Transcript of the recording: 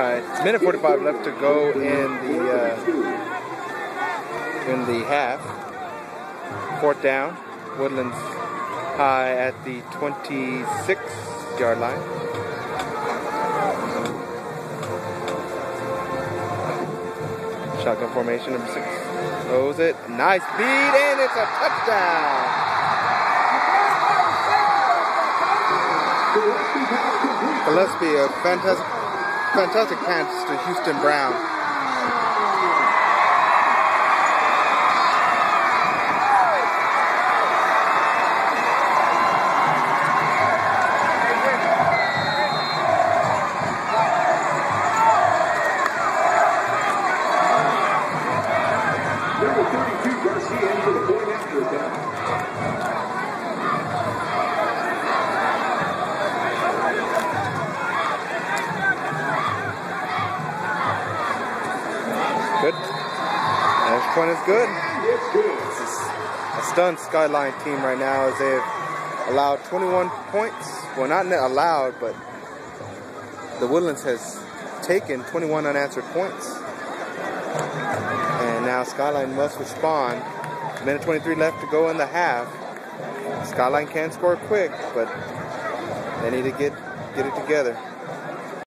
right, minute 45 left to go in the uh, in the half. Fourth down. Woodlands High at the 26 yard line. Shotgun formation number six. Throws it. Nice beat and it's a touchdown. Gillespie, a fantastic, fantastic pass to Houston Brown. Good. Next point is good. This is a stunned Skyline team right now as they've allowed 21 points. Well, not allowed, but the Woodlands has taken 21 unanswered points. And now Skyline must respond. A Minute 23 left to go in the half. Skyline can score quick, but they need to get get it together.